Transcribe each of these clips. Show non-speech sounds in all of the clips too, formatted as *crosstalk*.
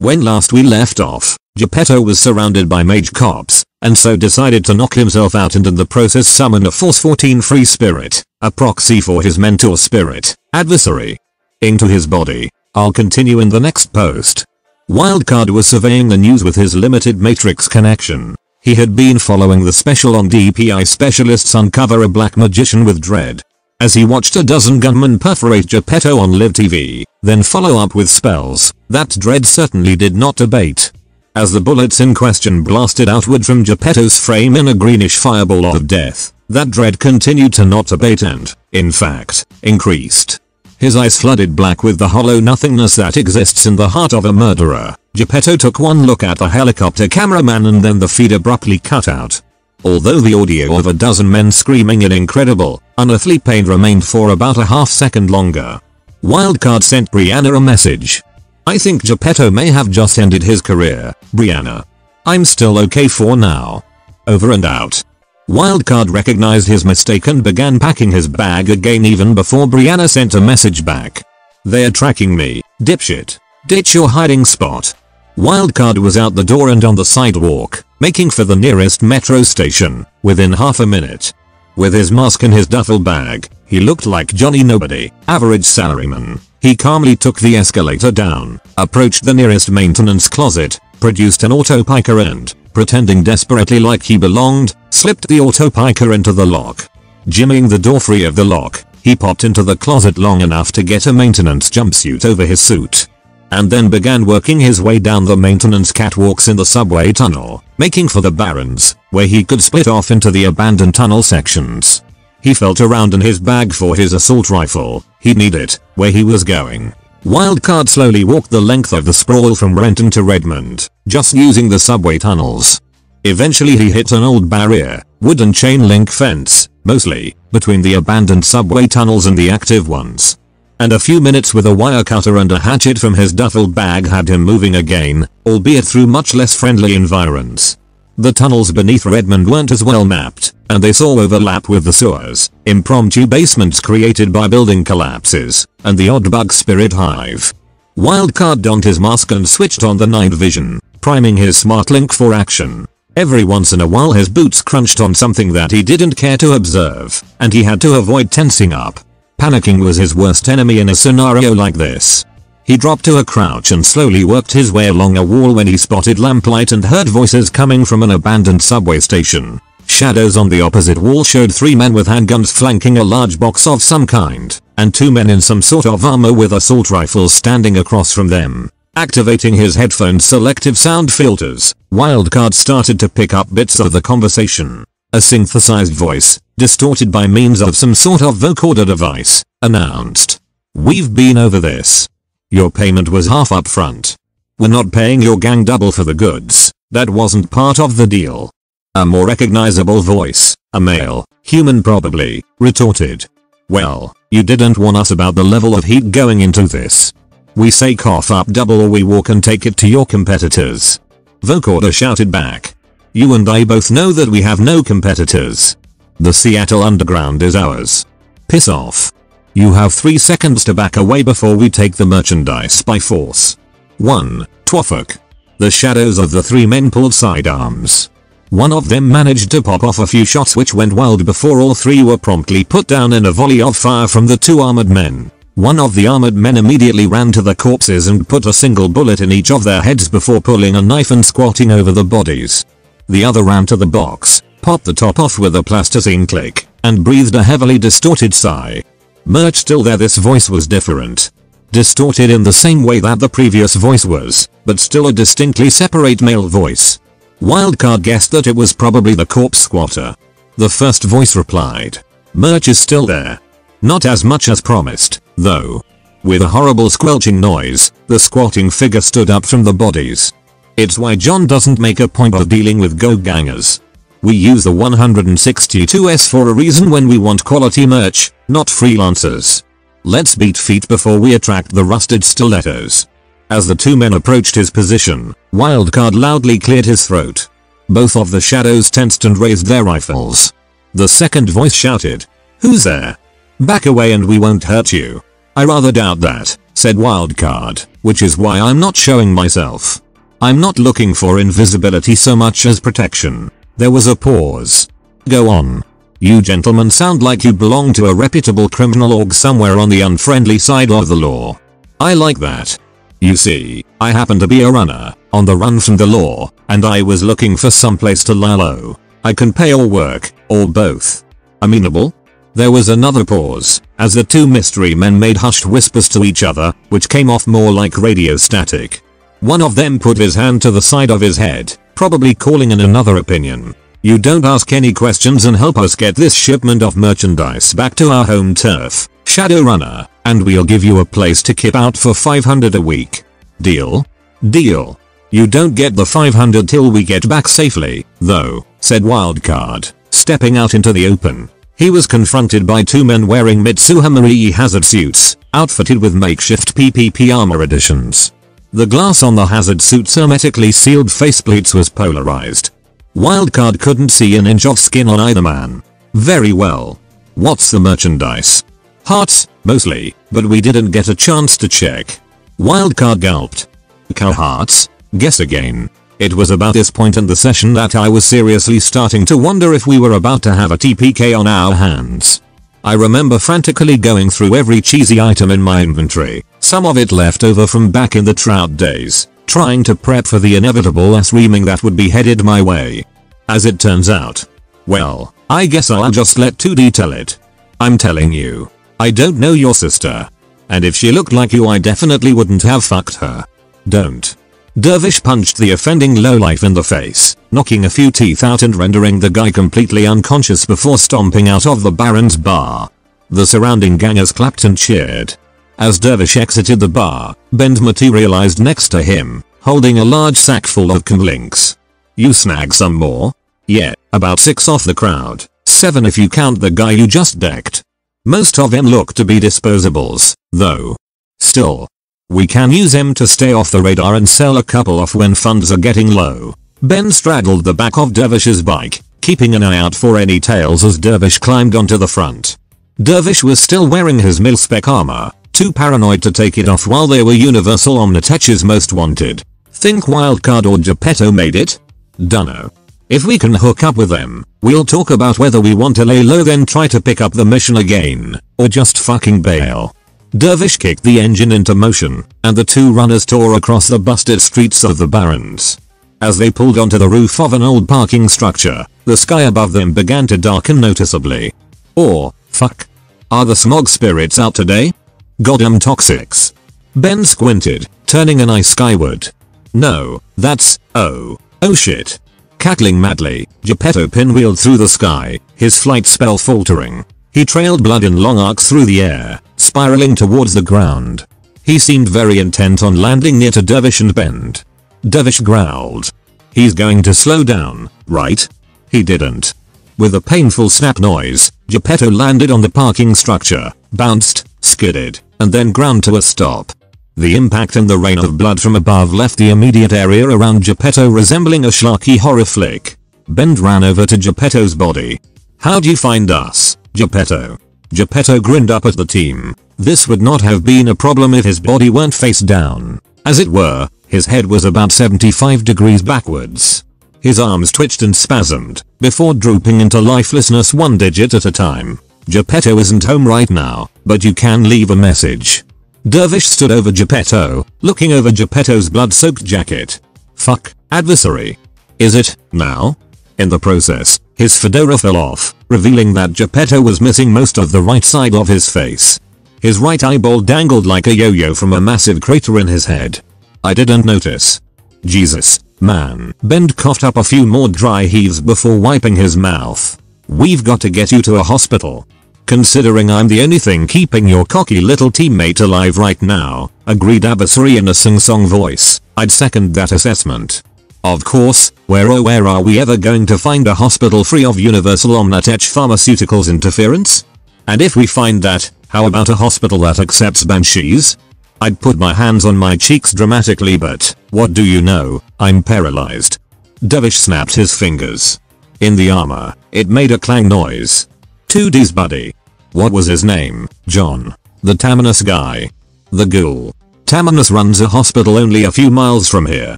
When last we left off, Geppetto was surrounded by mage cops, and so decided to knock himself out and in the process summon a Force 14 free spirit, a proxy for his mentor spirit, adversary, into his body. I'll continue in the next post. Wildcard was surveying the news with his limited matrix connection. He had been following the special on DPI specialists uncover a black magician with dread. As he watched a dozen gunmen perforate Geppetto on live TV, then follow up with spells, that dread certainly did not abate. As the bullets in question blasted outward from Geppetto's frame in a greenish fireball of death, that dread continued to not abate and, in fact, increased. His eyes flooded black with the hollow nothingness that exists in the heart of a murderer. Geppetto took one look at the helicopter cameraman and then the feed abruptly cut out. Although the audio of a dozen men screaming in incredible, unearthly pain remained for about a half second longer. Wildcard sent Brianna a message. I think Geppetto may have just ended his career, Brianna. I'm still okay for now. Over and out. Wildcard recognized his mistake and began packing his bag again even before Brianna sent a message back. They're tracking me, dipshit. Ditch your hiding spot. Wildcard was out the door and on the sidewalk, making for the nearest metro station, within half a minute. With his mask and his duffel bag, he looked like Johnny Nobody, average salaryman. He calmly took the escalator down, approached the nearest maintenance closet, produced an autopicker and, pretending desperately like he belonged, slipped the autopicker into the lock. Jimmying the door free of the lock, he popped into the closet long enough to get a maintenance jumpsuit over his suit and then began working his way down the maintenance catwalks in the subway tunnel, making for the barrens, where he could split off into the abandoned tunnel sections. He felt around in his bag for his assault rifle, he'd need it, where he was going. Wildcard slowly walked the length of the sprawl from Renton to Redmond, just using the subway tunnels. Eventually he hit an old barrier, wooden chain link fence, mostly, between the abandoned subway tunnels and the active ones and a few minutes with a wire cutter and a hatchet from his duffel bag had him moving again, albeit through much less friendly environs. The tunnels beneath Redmond weren't as well mapped, and they saw overlap with the sewers, impromptu basements created by building collapses, and the odd bug spirit hive. Wildcard donned his mask and switched on the night vision, priming his smart link for action. Every once in a while his boots crunched on something that he didn't care to observe, and he had to avoid tensing up. Panicking was his worst enemy in a scenario like this. He dropped to a crouch and slowly worked his way along a wall when he spotted lamplight and heard voices coming from an abandoned subway station. Shadows on the opposite wall showed three men with handguns flanking a large box of some kind, and two men in some sort of armor with assault rifles standing across from them. Activating his headphone's selective sound filters, Wildcard started to pick up bits of the conversation. A synthesized voice, distorted by means of some sort of vocoder device, announced. We've been over this. Your payment was half up front. We're not paying your gang double for the goods. That wasn't part of the deal. A more recognizable voice, a male, human probably, retorted. Well, you didn't warn us about the level of heat going into this. We say cough up double or we walk and take it to your competitors. Vocoder shouted back. You and I both know that we have no competitors. The Seattle Underground is ours. Piss off. You have 3 seconds to back away before we take the merchandise by force. 1. Twofuk. The shadows of the three men pulled sidearms. One of them managed to pop off a few shots which went wild before all three were promptly put down in a volley of fire from the two armored men. One of the armored men immediately ran to the corpses and put a single bullet in each of their heads before pulling a knife and squatting over the bodies. The other ran to the box, popped the top off with a plasticine click, and breathed a heavily distorted sigh. Merch still there this voice was different. Distorted in the same way that the previous voice was, but still a distinctly separate male voice. Wildcard guessed that it was probably the corpse squatter. The first voice replied. Merch is still there. Not as much as promised, though. With a horrible squelching noise, the squatting figure stood up from the bodies. It's why John doesn't make a point of dealing with go gangers. We use the 162s for a reason when we want quality merch, not freelancers. Let's beat feet before we attract the rusted stilettos. As the two men approached his position, Wildcard loudly cleared his throat. Both of the shadows tensed and raised their rifles. The second voice shouted, Who's there? Back away and we won't hurt you. I rather doubt that, said Wildcard, which is why I'm not showing myself. I'm not looking for invisibility so much as protection. There was a pause. Go on. You gentlemen sound like you belong to a reputable criminal org somewhere on the unfriendly side of the law. I like that. You see, I happen to be a runner, on the run from the law, and I was looking for someplace to lie low. I can pay or work, or both. Amenable? There was another pause, as the two mystery men made hushed whispers to each other, which came off more like radio static. One of them put his hand to the side of his head, probably calling in another opinion. You don't ask any questions and help us get this shipment of merchandise back to our home turf, Shadowrunner, and we'll give you a place to kip out for 500 a week. Deal? Deal. You don't get the 500 till we get back safely, though, said Wildcard, stepping out into the open. He was confronted by two men wearing Mitsuhama hazard suits, outfitted with makeshift PPP armor additions. The glass on the hazard suit's hermetically sealed faceplates was polarized, Wildcard couldn't see an inch of skin on either man. Very well. What's the merchandise? Hearts, mostly, but we didn't get a chance to check. Wildcard gulped. Cow hearts? Guess again. It was about this point in the session that I was seriously starting to wonder if we were about to have a TPK on our hands. I remember frantically going through every cheesy item in my inventory, some of it left over from back in the trout days, trying to prep for the inevitable ass reaming that would be headed my way. As it turns out. Well, I guess I'll just let 2D tell it. I'm telling you. I don't know your sister. And if she looked like you I definitely wouldn't have fucked her. Don't. Dervish punched the offending lowlife in the face, knocking a few teeth out and rendering the guy completely unconscious before stomping out of the Baron's bar. The surrounding gangers clapped and cheered, as Dervish exited the bar, Bend materialized next to him, holding a large sack full of comlinks. You snag some more? Yeah, about 6 off the crowd, 7 if you count the guy you just decked. Most of them look to be disposables, though. Still. We can use them to stay off the radar and sell a couple off when funds are getting low. Ben straddled the back of Dervish's bike, keeping an eye out for any tails as Dervish climbed onto the front. Dervish was still wearing his mil-spec armor, too paranoid to take it off while they were Universal Omnitech's most wanted. Think Wildcard or Geppetto made it? Dunno. If we can hook up with them, we'll talk about whether we want to lay low then try to pick up the mission again, or just fucking bail. Dervish kicked the engine into motion, and the two runners tore across the busted streets of the Barrens. As they pulled onto the roof of an old parking structure, the sky above them began to darken noticeably. Or, fuck. Are the smog spirits out today? Goddamn toxics. Ben squinted, turning an eye skyward. No, that's, oh, oh shit. Cackling madly, Geppetto pinwheeled through the sky, his flight spell faltering. He trailed blood in long arcs through the air, spiraling towards the ground. He seemed very intent on landing near to Dervish and Bend. Dervish growled. He's going to slow down, right? He didn't. With a painful snap noise, Geppetto landed on the parking structure, bounced, skidded, and then ground to a stop. The impact and the rain of blood from above left the immediate area around Geppetto resembling a schlocky horror flick. Bend ran over to Geppetto's body. How'd you find us, Geppetto? Geppetto grinned up at the team. This would not have been a problem if his body weren't face down. As it were, his head was about 75 degrees backwards. His arms twitched and spasmed, before drooping into lifelessness one digit at a time. Geppetto isn't home right now, but you can leave a message. Dervish stood over Geppetto, looking over Geppetto's blood-soaked jacket. Fuck, adversary. Is it, now? In the process, his fedora fell off, revealing that Geppetto was missing most of the right side of his face. His right eyeball dangled like a yo-yo from a massive crater in his head. I didn't notice. Jesus, man. Bend coughed up a few more dry heaves before wiping his mouth. We've got to get you to a hospital. Considering I'm the only thing keeping your cocky little teammate alive right now, agreed Adversary in a sing-song voice, I'd second that assessment. Of course, where oh where are we ever going to find a hospital free of Universal Omnitech Pharmaceuticals interference? And if we find that, how about a hospital that accepts banshees? I'd put my hands on my cheeks dramatically but, what do you know, I'm paralyzed. Dervish snapped his fingers. In the armor, it made a clang noise. 2D's buddy. What was his name? John. The Tamanous guy. The ghoul. Tamanous runs a hospital only a few miles from here.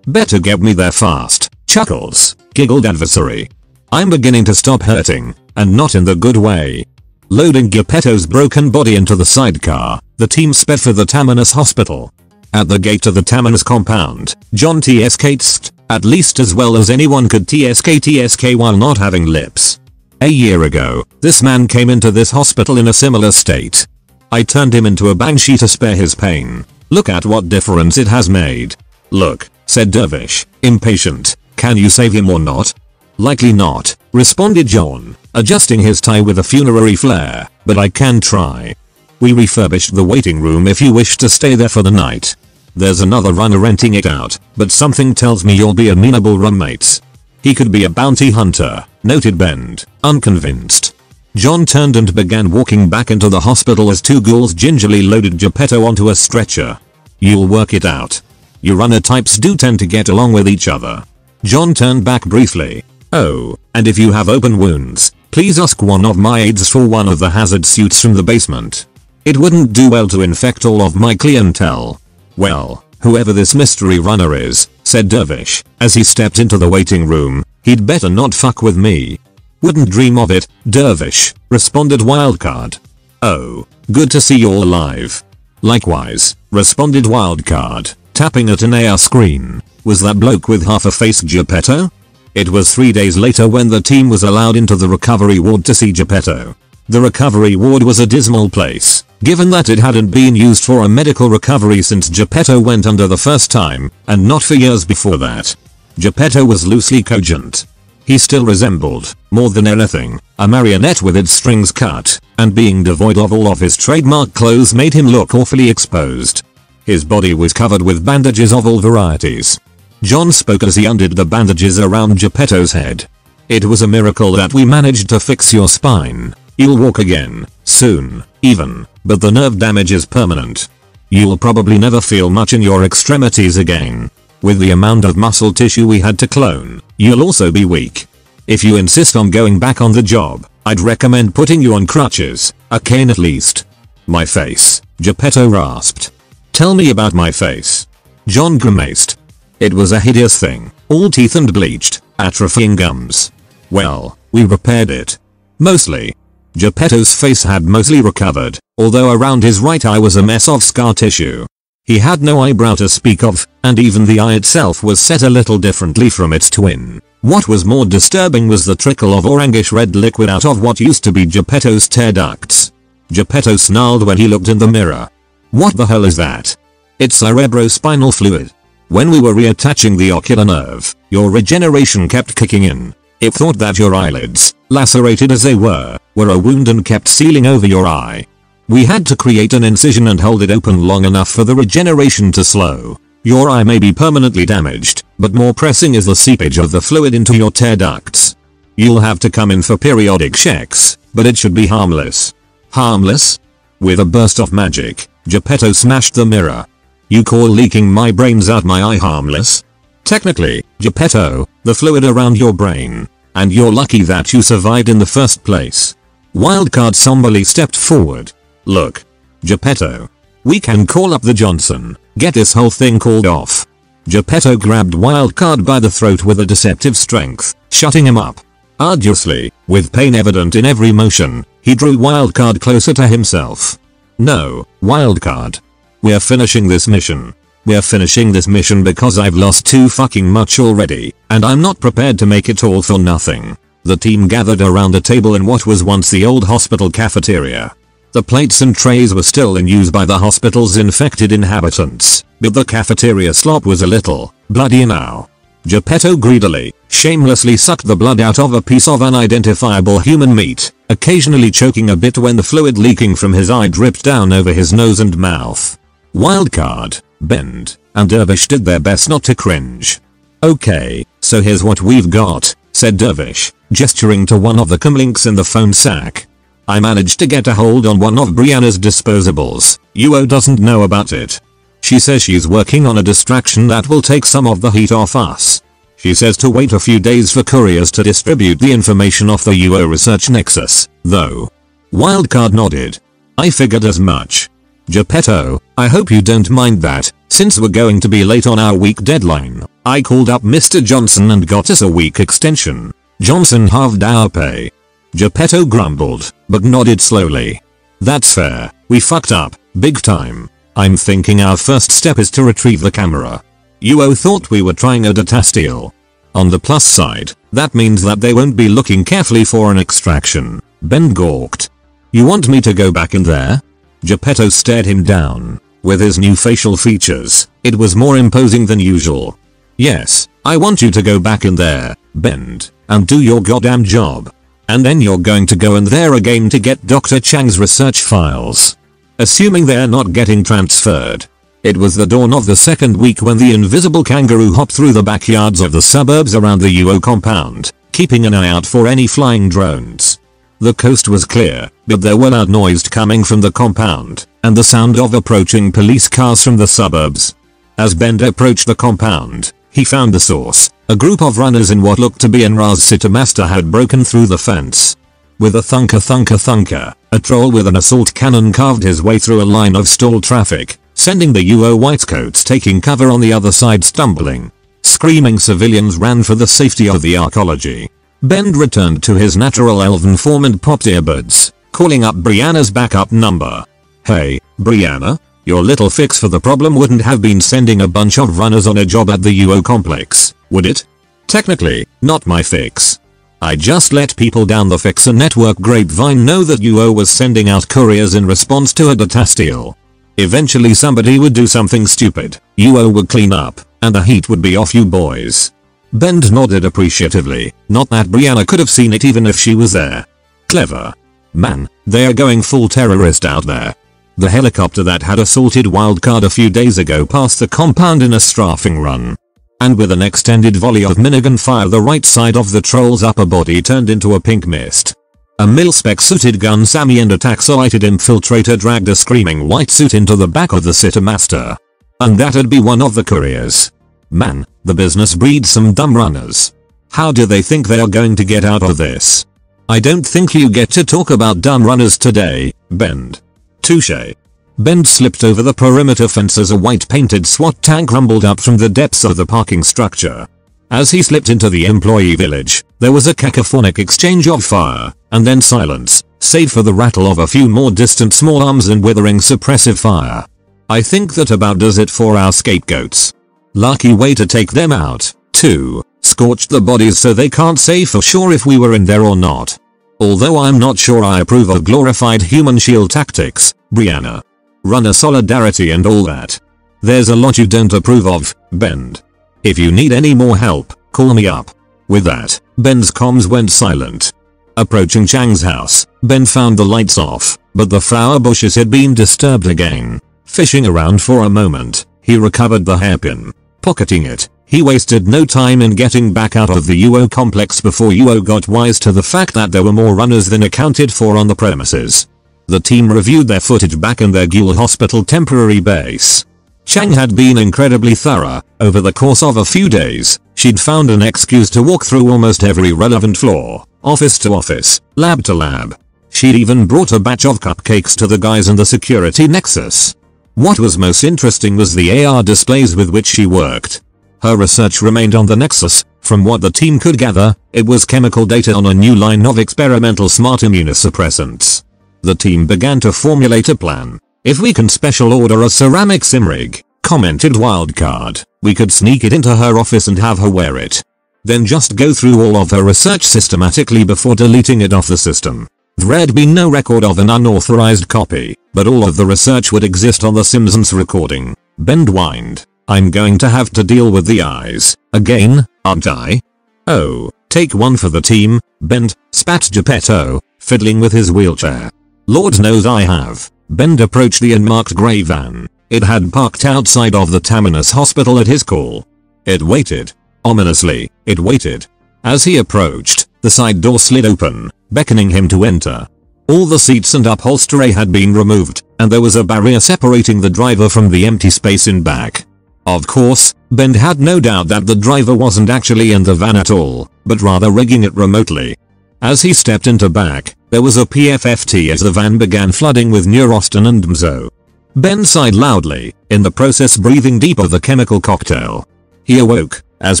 Better get me there fast. Chuckles, giggled adversary. I'm beginning to stop hurting, and not in the good way. Loading Geppetto's broken body into the sidecar, the team sped for the Tamanous hospital. At the gate of the Tamanous compound, John TSK'd, at least as well as anyone could TSK TSK while not having lips. A year ago, this man came into this hospital in a similar state. I turned him into a banshee to spare his pain. Look at what difference it has made. Look, said Dervish, impatient. Can you save him or not? Likely not, responded John, adjusting his tie with a funerary flair, but I can try. We refurbished the waiting room if you wish to stay there for the night. There's another runner renting it out, but something tells me you'll be amenable roommates. He could be a bounty hunter, noted Bend, unconvinced. John turned and began walking back into the hospital as two ghouls gingerly loaded Geppetto onto a stretcher. You'll work it out. Runner types do tend to get along with each other. John turned back briefly. Oh, and if you have open wounds, please ask one of my aides for one of the hazard suits from the basement. It wouldn't do well to infect all of my clientele. Well, whoever this mystery runner is, said Dervish, as he stepped into the waiting room, he'd better not fuck with me. Wouldn't dream of it, Dervish, responded Wildcard. Oh, good to see you're alive. Likewise, responded Wildcard, tapping at an AR screen. Was that bloke with half a face Geppetto? It was three days later when the team was allowed into the recovery ward to see Geppetto. The recovery ward was a dismal place, given that it hadn't been used for a medical recovery since Geppetto went under the first time, and not for years before that. Geppetto was loosely cogent. He still resembled, more than anything, a marionette with its strings cut, and being devoid of all of his trademark clothes made him look awfully exposed. His body was covered with bandages of all varieties, John spoke as he undid the bandages around Geppetto's head. It was a miracle that we managed to fix your spine. You'll walk again, soon, even, but the nerve damage is permanent. You'll probably never feel much in your extremities again. With the amount of muscle tissue we had to clone, you'll also be weak. If you insist on going back on the job, I'd recommend putting you on crutches, a cane at least. My face, Geppetto rasped. Tell me about my face. John grimaced. It was a hideous thing, all teeth and bleached, atrophying gums. Well, we repaired it. Mostly. Geppetto's face had mostly recovered, although around his right eye was a mess of scar tissue. He had no eyebrow to speak of, and even the eye itself was set a little differently from its twin. What was more disturbing was the trickle of orangish red liquid out of what used to be Geppetto's tear ducts. Geppetto snarled when he looked in the mirror. What the hell is that? It's cerebrospinal fluid. When we were reattaching the ocular nerve, your regeneration kept kicking in. It thought that your eyelids, lacerated as they were, were a wound and kept sealing over your eye. We had to create an incision and hold it open long enough for the regeneration to slow. Your eye may be permanently damaged, but more pressing is the seepage of the fluid into your tear ducts. You'll have to come in for periodic checks, but it should be harmless. Harmless? With a burst of magic, Geppetto smashed the mirror, you call leaking my brains out my eye harmless? Technically, Geppetto, the fluid around your brain. And you're lucky that you survived in the first place. Wildcard somberly stepped forward. Look. Geppetto. We can call up the Johnson, get this whole thing called off. Geppetto grabbed Wildcard by the throat with a deceptive strength, shutting him up. Arduously, with pain evident in every motion, he drew Wildcard closer to himself. No, Wildcard, we're finishing this mission. We're finishing this mission because I've lost too fucking much already, and I'm not prepared to make it all for nothing. The team gathered around a table in what was once the old hospital cafeteria. The plates and trays were still in use by the hospital's infected inhabitants, but the cafeteria slop was a little bloody now. Geppetto greedily, shamelessly sucked the blood out of a piece of unidentifiable human meat, occasionally choking a bit when the fluid leaking from his eye dripped down over his nose and mouth. Wildcard, Bend, and Dervish did their best not to cringe. Okay, so here's what we've got, said Dervish, gesturing to one of the comlinks in the phone sack. I managed to get a hold on one of Brianna's disposables, Uo doesn't know about it. She says she's working on a distraction that will take some of the heat off us. She says to wait a few days for couriers to distribute the information off the UO research nexus, though. Wildcard nodded. I figured as much. Geppetto, I hope you don't mind that, since we're going to be late on our week deadline. I called up Mr. Johnson and got us a week extension. Johnson halved our pay. Geppetto grumbled, but nodded slowly. That's fair, we fucked up, big time. I'm thinking our first step is to retrieve the camera. UO thought we were trying a data. On the plus side, that means that they won't be looking carefully for an extraction. Ben gawked. You want me to go back in there? Geppetto stared him down. With his new facial features, it was more imposing than usual. Yes, I want you to go back in there, Bend, and do your goddamn job. And then you're going to go in there again to get Dr. Chang's research files. Assuming they're not getting transferred. It was the dawn of the second week when the invisible kangaroo hopped through the backyards of the suburbs around the UO compound, keeping an eye out for any flying drones. The coast was clear, but there were loud noises coming from the compound, and the sound of approaching police cars from the suburbs. As Bend approached the compound, he found the source, a group of runners in what looked to be an Ares Citymaster had broken through the fence. With a thunker thunker thunker, a troll with an assault cannon carved his way through a line of stalled traffic, sending the UO whitecoats taking cover on the other side stumbling. Screaming civilians ran for the safety of the arcology. Bend returned to his natural elven form and popped earbuds, calling up Brianna's backup number. Hey, Brianna? Your little fix for the problem wouldn't have been sending a bunch of runners on a job at the UO complex would it? Technically, not my fix. I just let people down the Fixer network grapevine know that UO was sending out couriers in response to a data steal. Eventually somebody would do something stupid, UO would clean up, and the heat would be off you boys. Bend nodded appreciatively, not that Brianna could have seen it even if she was there. Clever. Man, they are going full terrorist out there. The helicopter that had assaulted Wildcard a few days ago passed the compound in a strafing run and with an extended volley of minigun fire the right side of the troll's upper body turned into a pink mist. A mil-spec suited gun Sammy and a taxilighted infiltrator dragged a screaming white suit into the back of the Citymaster. And that'd be one of the couriers. Man, the business breeds some dumb runners. How do they think they are going to get out of this? I don't think you get to talk about dumb runners today, Bend. Touche. Bend slipped over the perimeter fence as a white painted SWAT tank rumbled up from the depths of the parking structure. As he slipped into the employee village, there was a cacophonic exchange of fire, and then silence, save for the rattle of a few more distant small arms and withering suppressive fire. I think that about does it for our scapegoats. Lucky way to take them out, too. Scorched the bodies so they can't say for sure if we were in there or not. Although I'm not sure I approve of glorified human shield tactics, Brianna runner solidarity and all that. There's a lot you don't approve of, Bend. If you need any more help, call me up. With that, Ben's comms went silent. Approaching Chang's house, Ben found the lights off, but the flower bushes had been disturbed again. Fishing around for a moment, he recovered the hairpin. Pocketing it, he wasted no time in getting back out of the UO complex before UO got wise to the fact that there were more runners than accounted for on the premises. The team reviewed their footage back in their Guel Hospital temporary base. Chang had been incredibly thorough, over the course of a few days, she'd found an excuse to walk through almost every relevant floor, office to office, lab to lab. She'd even brought a batch of cupcakes to the guys in the security nexus. What was most interesting was the AR displays with which she worked. Her research remained on the nexus, from what the team could gather, it was chemical data on a new line of experimental smart immunosuppressants. The team began to formulate a plan. If we can special order a ceramic simrig, commented Wildcard, we could sneak it into her office and have her wear it. Then just go through all of her research systematically before deleting it off the system. There'd be no record of an unauthorized copy, but all of the research would exist on the simsense recording. Bend whined. I'm going to have to deal with the eyes. Again, aren't I? Oh, take one for the team, Bend, spat Geppetto, fiddling with his wheelchair. Lord knows I have. Bend approached the unmarked grey van. It had parked outside of the Tamanous hospital at his call. It waited. Ominously, it waited. As he approached, the side door slid open, beckoning him to enter. All the seats and upholstery had been removed, and there was a barrier separating the driver from the empty space in back. Of course, Bend had no doubt that the driver wasn't actually in the van at all, but rather rigging it remotely. As he stepped into back, there was a PFFT as the van began flooding with Neurostin and Mzo. Ben sighed loudly, in the process breathing deep of the chemical cocktail. He awoke, as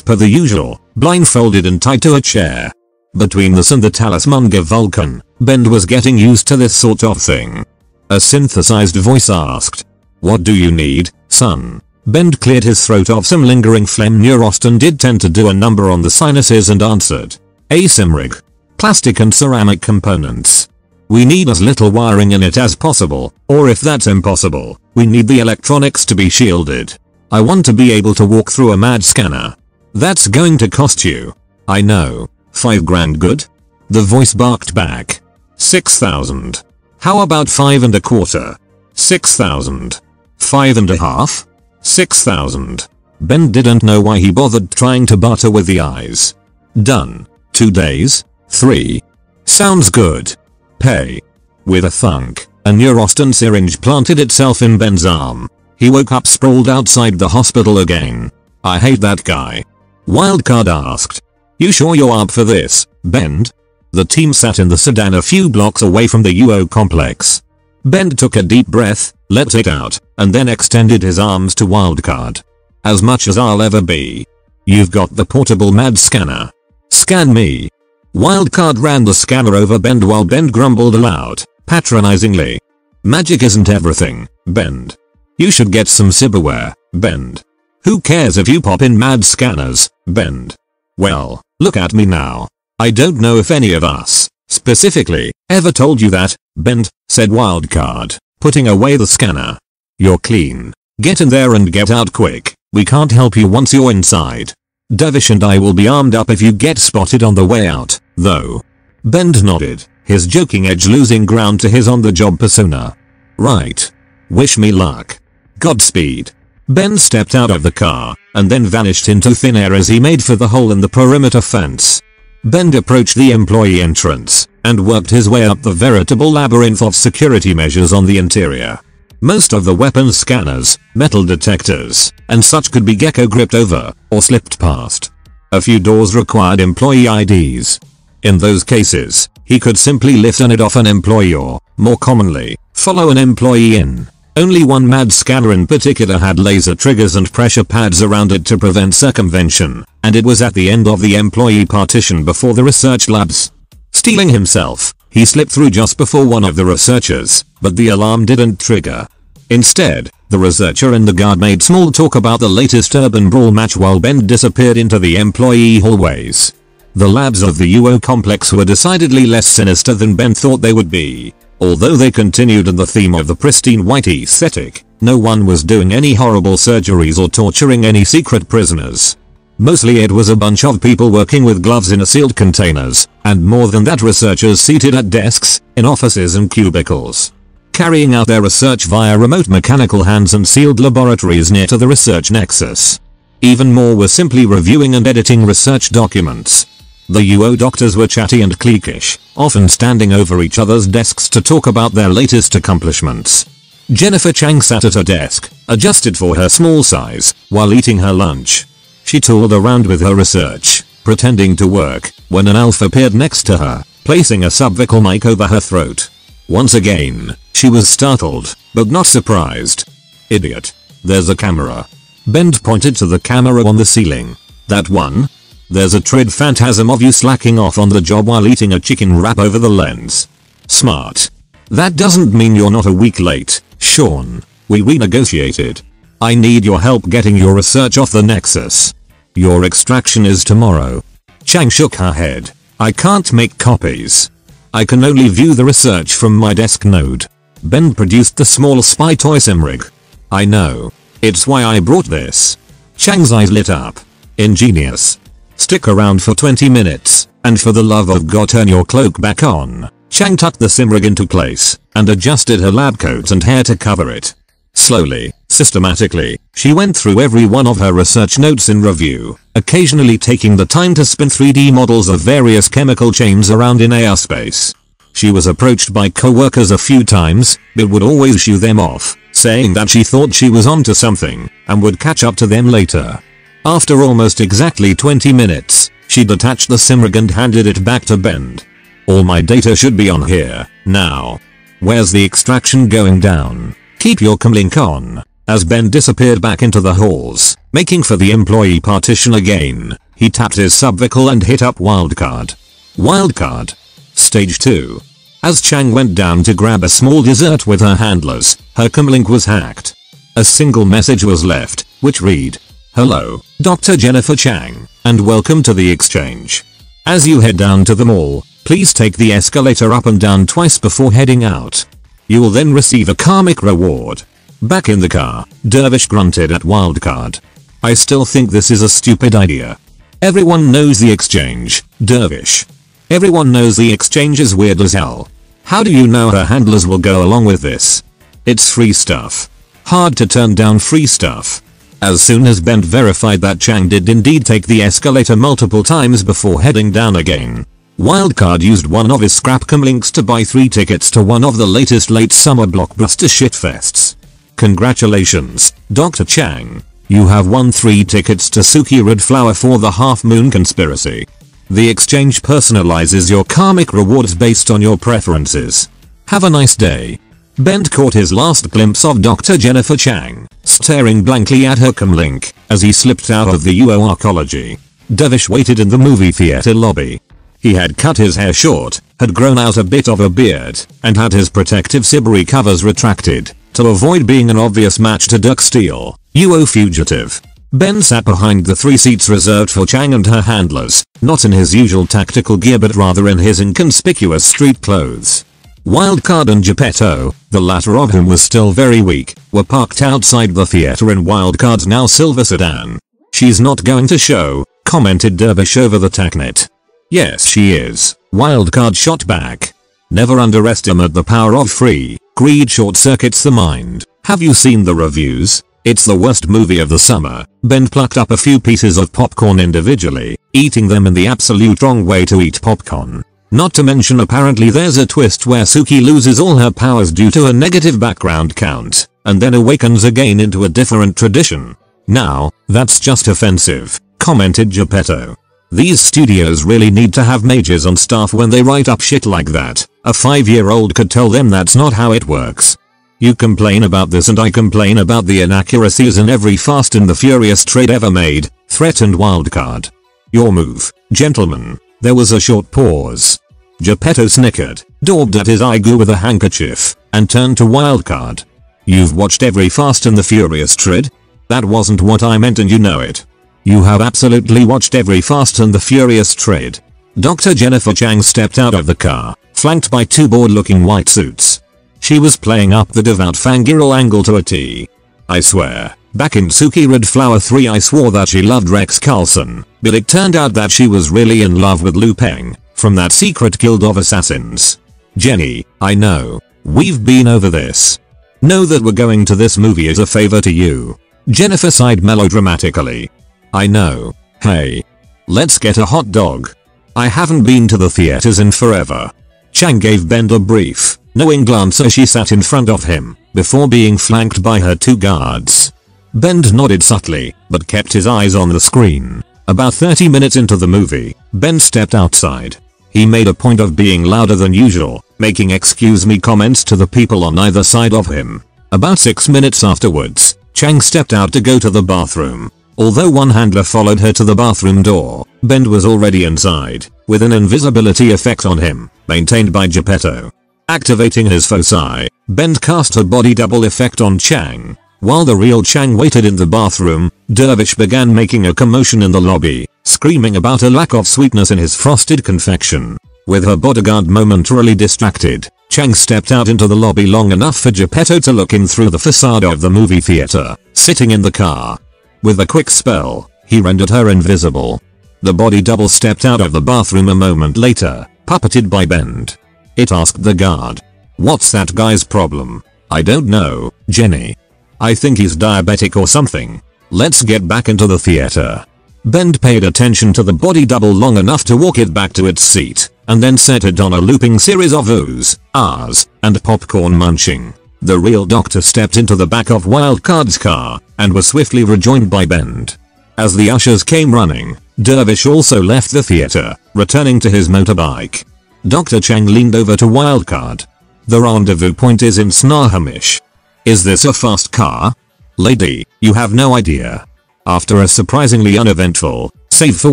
per the usual, blindfolded and tied to a chair. Between this and the Talismanga Vulcan, Ben was getting used to this sort of thing. A synthesized voice asked. What do you need, son? Bend cleared his throat of some lingering phlegm Neuroston did tend to do a number on the sinuses and answered. A Simrig. Plastic and ceramic components. We need as little wiring in it as possible, or if that's impossible, we need the electronics to be shielded. I want to be able to walk through a MAD scanner. That's going to cost you. I know. 5 grand good? The voice barked back. 6,000. How about 5 and a quarter? 6,000. 5 and a half? 6,000. Ben didn't know why he bothered trying to barter with the eyes. Done. 2 days? 3. Sounds good. Pay. With a thunk, a Neuroston syringe planted itself in Ben's arm. He woke up sprawled outside the hospital again. I hate that guy. Wildcard asked. You sure you're up for this, Bend? The team sat in the sedan a few blocks away from the UO complex. Bend took a deep breath, let it out, and then extended his arms to Wildcard. As much as I'll ever be. You've got the portable MAD scanner. Scan me. Wildcard ran the scanner over Bend while Bend grumbled aloud, patronizingly. Magic isn't everything, Bend. You should get some cyberware, Bend. Who cares if you pop in mad scanners, Bend? Well, look at me now. I don't know if any of us, specifically, ever told you that, Bend, said Wildcard, putting away the scanner. You're clean. Get in there and get out quick. We can't help you once you're inside. Dervish and I will be armed up if you get spotted on the way out, though. Bend nodded, his joking edge losing ground to his on-the-job persona. Right. Wish me luck. Godspeed. Ben stepped out of the car, and then vanished into thin air as he made for the hole in the perimeter fence. Bend approached the employee entrance, and worked his way up the veritable labyrinth of security measures on the interior. Most of the weapons scanners, metal detectors, and such could be gecko gripped over, or slipped past. A few doors required employee IDs. In those cases, he could simply lift an ID off an employee or, more commonly, follow an employee in. Only one MAD scanner in particular had laser triggers and pressure pads around it to prevent circumvention, and it was at the end of the employee partition before the research labs. Steeling himself, he slipped through just before one of the researchers, but the alarm didn't trigger. Instead, the researcher and the guard made small talk about the latest urban brawl match while Ben disappeared into the employee hallways. The labs of the UO complex were decidedly less sinister than Ben thought they would be. Although they continued in the theme of the pristine white aesthetic, no one was doing any horrible surgeries or torturing any secret prisoners. Mostly it was a bunch of people working with gloves in sealed containers, and more than that researchers seated at desks, in offices and cubicles. Carrying out their research via remote mechanical hands and sealed laboratories near to the research nexus. Even more were simply reviewing and editing research documents, the UO doctors were chatty and cliquish, often standing over each other's desks to talk about their latest accomplishments. Jennifer Chang sat at her desk, adjusted for her small size, while eating her lunch. She toured around with her research, pretending to work, when an elf appeared next to her, placing a subvocal mic over her throat. Once again, she was startled, but not surprised. Idiot. There's a camera. Bend pointed to the camera on the ceiling. That one? There's a trid phantasm of you slacking off on the job while eating a chicken wrap over the lens. Smart. That doesn't mean you're not a week late, Sean. We renegotiated. I need your help getting your research off the Nexus. Your extraction is tomorrow. Chang shook her head. I can't make copies. I can only view the research from my desk node. Ben produced the small spy toy Simrig. I know. It's why I brought this. Chang's eyes lit up. Ingenious. Stick around for 20 minutes, and for the love of god turn your cloak back on. Chang tucked the simrig into place, and adjusted her lab coat and hair to cover it. Slowly, systematically, she went through every one of her research notes in review, occasionally taking the time to spin 3D models of various chemical chains around in air space. She was approached by co-workers a few times, but would always shoo them off, saying that she thought she was onto something, and would catch up to them later. After almost exactly 20 minutes, she detached the Simrig and handed it back to Bend. All my data should be on here, now. Where's the extraction going down? Keep your comlink on. As Ben disappeared back into the halls, making for the employee partition again, he tapped his subvocal and hit up wildcard. Wildcard. Stage 2. As Chang went down to grab a small dessert with her handlers, her comlink was hacked. A single message was left, which read, Hello, Dr. Jennifer Chang, and welcome to the exchange. As you head down to the mall, please take the escalator up and down twice before heading out. You will then receive a karmic reward. Back in the car, Dervish grunted at Wildcard. I still think this is a stupid idea. Everyone knows the exchange, Dervish. Everyone knows the exchange is weird as hell. How do you know her handlers will go along with this? It's free stuff. Hard to turn down free stuff. As soon as Bent verified that Chang did indeed take the escalator multiple times before heading down again, Wildcard used one of his scrap comlinks to buy 3 tickets to one of the latest late summer blockbuster shitfests. Congratulations, Dr. Chang. You have won 3 tickets to Suki Red Flower for the Half Moon Conspiracy. The exchange personalizes your karmic rewards based on your preferences. Have a nice day. Bent caught his last glimpse of Dr. Jennifer Chang, staring blankly at her comlink, as he slipped out of the UO Arcology. Dervish waited in the movie theater lobby. He had cut his hair short, had grown out a bit of a beard, and had his protective Siberi covers retracted, to avoid being an obvious match to Duck Steel, UO fugitive. Ben sat behind the three seats reserved for Chang and her handlers, not in his usual tactical gear but rather in his inconspicuous street clothes. Wildcard and Geppetto, the latter of whom was still very weak, were parked outside the theater in Wildcard's now silver sedan. She's not going to show, commented Dervish over the TACnet. Yes she is, Wildcard shot back. Never underestimate the power of free, greed short circuits the mind. Have you seen the reviews? It's the worst movie of the summer. Ben plucked up a few pieces of popcorn individually, eating them in the absolute wrong way to eat popcorn. Not to mention apparently there's a twist where Suki loses all her powers due to a negative background count, and then awakens again into a different tradition. Now, that's just offensive, commented Geppetto. These studios really need to have mages on staff when they write up shit like that. A 5 year old could tell them that's not how it works. You complain about this and I complain about the inaccuracies in every Fast and the Furious trid ever made, threatened Wildcard. Your move, gentlemen. There was a short pause. Geppetto snickered, daubed at his eye goo with a handkerchief, and turned to Wildcard. You've watched every Fast and the Furious trid? That wasn't what I meant and you know it. You have absolutely watched every Fast and the Furious trid. Dr. Jennifer Chang stepped out of the car, flanked by two bored looking white suits. She was playing up the devout fangirl angle to a T. I swear, back in Suki Red Flower 3 I swore that she loved Rex Carlson, but it turned out that she was really in love with Liu Peng, from that secret guild of assassins. Jenny, I know. We've been over this. Know that we're going to this movie as a favor to you. Jennifer sighed melodramatically. I know. Hey. Let's get a hot dog. I haven't been to the theaters in forever. Chang gave Ben a brief, knowing glance as she sat in front of him, before being flanked by her two guards. Bend nodded subtly, but kept his eyes on the screen. About 30 minutes into the movie, Ben stepped outside. He made a point of being louder than usual, making excuse me comments to the people on either side of him. About 6 minutes afterwards, Chang stepped out to go to the bathroom. Although one handler followed her to the bathroom door, Bend was already inside, with an invisibility effect on him, maintained by Geppetto. Activating his foci, Bend cast a body double effect on Chang. While the real Chang waited in the bathroom, Dervish began making a commotion in the lobby, screaming about a lack of sweetness in his frosted confection. With her bodyguard momentarily distracted, Chang stepped out into the lobby long enough for Geppetto to look in through the facade of the movie theater, sitting in the car. With a quick spell, he rendered her invisible. The body double stepped out of the bathroom a moment later, puppeted by Bend. It asked the guard. What's that guy's problem? I don't know, Jenny. I think he's diabetic or something. Let's get back into the theater. Bend paid attention to the body double long enough to walk it back to its seat, and then set it on a looping series of oohs, ahs, and popcorn munching. The real doctor stepped into the back of Wildcard's car, and was swiftly rejoined by Bend. As the ushers came running, Dervish also left the theater, returning to his motorbike. Dr. Chang leaned over to Wildcard. The rendezvous point is in Snohomish. Is this a fast car? Lady, you have no idea. After a surprisingly uneventful, save for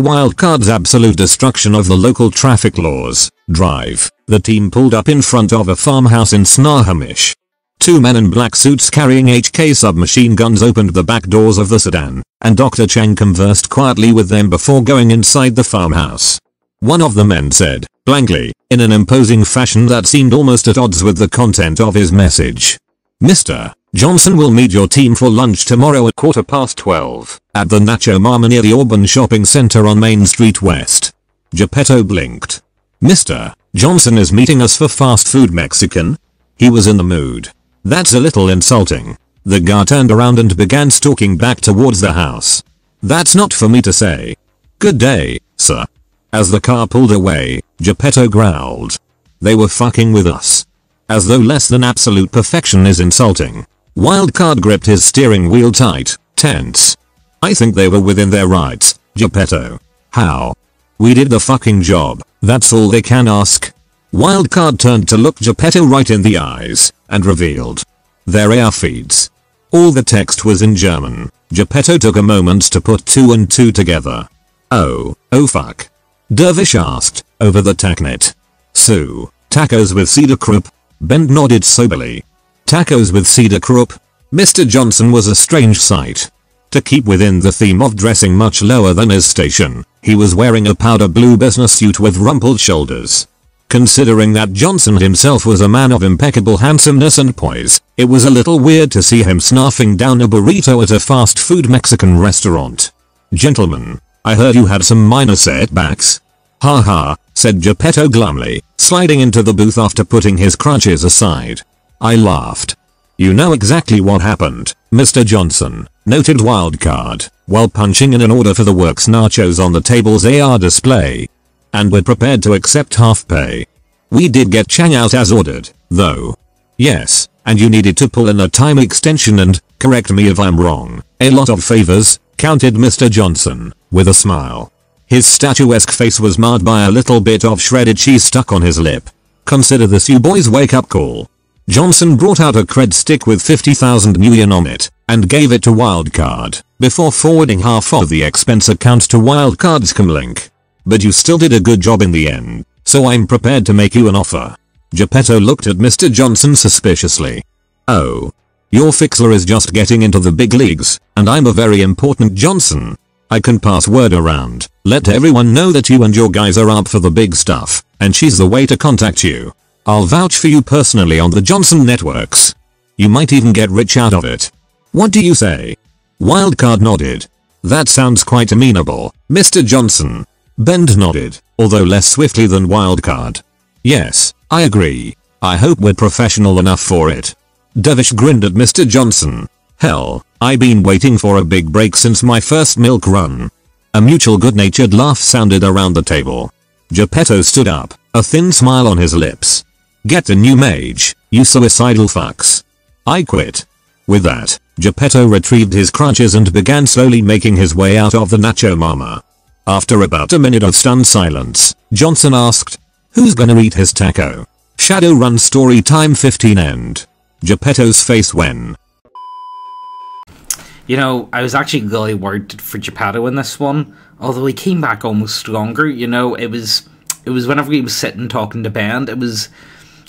wildcard's absolute destruction of the local traffic laws, drive, the team pulled up in front of a farmhouse in Snohomish. Two men in black suits carrying HK submachine guns opened the back doors of the sedan, and Dr. Chang conversed quietly with them before going inside the farmhouse. One of the men said, blankly, in an imposing fashion that seemed almost at odds with the content of his message. Mr. Johnson will meet your team for lunch tomorrow at quarter past 12 at the Nacho Mama near the Auburn Shopping Center on Main Street West. Geppetto blinked. Mr. Johnson is meeting us for fast food Mexican? He was in the mood. That's a little insulting. The guy turned around and began stalking back towards the house. That's not for me to say. Good day, sir. As the car pulled away, Geppetto growled. They were fucking with us. As though less than absolute perfection is insulting. Wildcard gripped his steering wheel tight, tense. I think they were within their rights, Geppetto. How? We did the fucking job, that's all they can ask. Wildcard turned to look Geppetto right in the eyes, and revealed. Their air feeds. All the text was in German. Geppetto took a moment to put two and two together. Oh, oh fuck. Dervish asked, over the TACnet. So, tacos with Saeder-Krupp? Ben nodded soberly. Tacos with Saeder-Krupp? Mr. Johnson was a strange sight. To keep within the theme of dressing much lower than his station, he was wearing a powder blue business suit with rumpled shoulders. Considering that Johnson himself was a man of impeccable handsomeness and poise, it was a little weird to see him snarfing down a burrito at a fast food Mexican restaurant. Gentlemen, I heard you had some minor setbacks. Ha ha, said Geppetto glumly, sliding into the booth after putting his crutches aside. I laughed. You know exactly what happened, Mr. Johnson, noted Wildcard, while punching in an order for the works nachos on the table's AR display. And we're prepared to accept half pay. We did get Chang out as ordered, though. Yes, and you needed to pull in a time extension and, correct me if I'm wrong, a lot of favors, counted Mr. Johnson, with a smile. His statuesque face was marred by a little bit of shredded cheese stuck on his lip. Consider this you boys wake up call. Johnson brought out a cred stick with 50,000 million on it, and gave it to Wildcard, before forwarding half of the expense account to Wildcard's comlink. But you still did a good job in the end, so I'm prepared to make you an offer. Geppetto looked at Mr. Johnson suspiciously. Oh. Your fixer is just getting into the big leagues, and I'm a very important Johnson. I can pass word around, let everyone know that you and your guys are up for the big stuff, and she's the way to contact you. I'll vouch for you personally on the Johnson networks. You might even get rich out of it. What do you say? Wildcard nodded. That sounds quite amenable, Mr. Johnson. Ben nodded, although less swiftly than Wildcard. Yes, I agree. I hope we're professional enough for it. Dervish grinned at Mr. Johnson. Hell, I've been waiting for a big break since my first milk run. A mutual good-natured laugh sounded around the table. Geppetto stood up, a thin smile on his lips. Get a new mage, you suicidal fucks. I quit. With that, Geppetto retrieved his crutches and began slowly making his way out of the Nacho Mama. After about a minute of stunned silence, Johnson asked, Who's gonna eat his taco? Shadowrun story time 15 end. Geppetto's face when. You know, I was actually really worried for Geppetto in this one, although he came back almost stronger, you know, it was, it was whenever he was sitting talking to Ben, it was,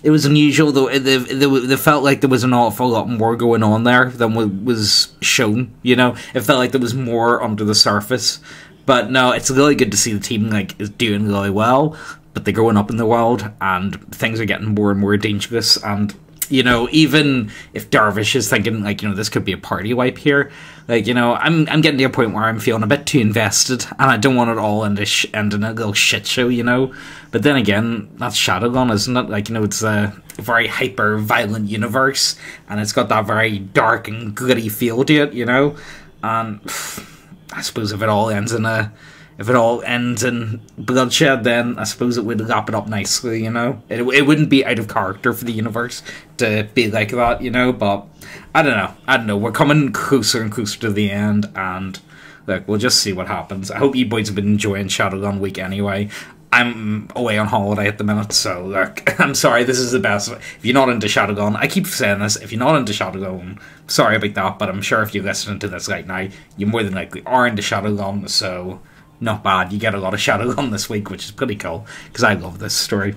it was unusual though. It, it, it, felt like there was an awful lot more going on there than was shown. You know, it felt like there was more under the surface. But no, it's really good to see the team like is doing really well. But they're growing up in the world, and things are getting more and more dangerous. And you know, even if Dervish is thinking like, you know, this could be a party wipe here, like, you know, I'm I'm getting to a point where I'm feeling a bit too invested, and I don't want it all end, sh- end in a little shit show, you know. But then again, that's Shadowrun, isn't it? Like, you know, it's a very hyper violent universe, and it's got that very dark and gritty feel to it, you know. And *sighs* I suppose if it all ends in a if it all ends in bloodshed, then I suppose it would wrap it up nicely, you know? It, it wouldn't be out of character for the universe to be like that, you know? But I don't know. I don't know. We're coming closer and closer to the end, and look, we'll just see what happens. I hope you boys have been enjoying Shadowrun Week anyway. I'm away on holiday at the minute, so look, *laughs* I'm sorry. This is the best. If you're not into Shadowrun, I keep saying this. If you're not into Shadowrun, sorry about that, but I'm sure if you're listening to this right now, you more than likely are into Shadowrun. So not bad. You get a lot of Shadowrun this week, which is pretty cool because I love this story.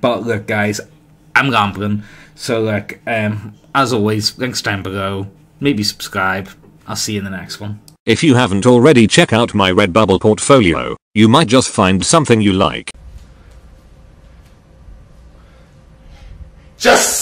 But look, guys, I'm rambling. So look, um, as always, links down below. Maybe subscribe. I'll see you in the next one. If you haven't already check out my Redbubble portfolio, you might just find something you like. Just